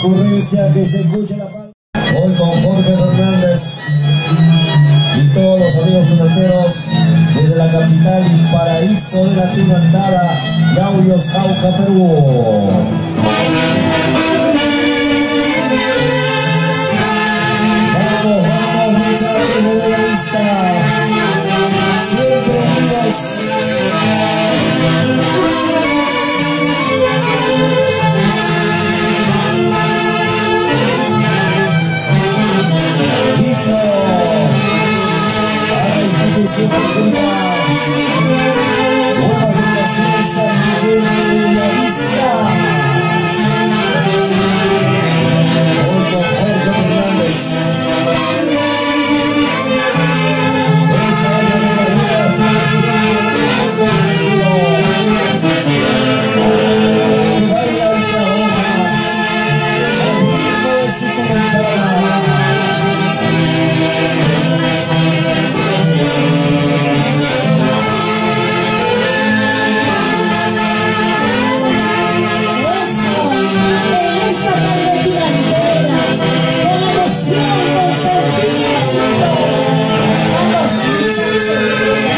Concurrencia que se escuche la palma. Hoy con Jorge Fernández y todos los amigos tunanteros desde la capital y paraíso de la tunantada, Gaudios Jauja, Perú. se Música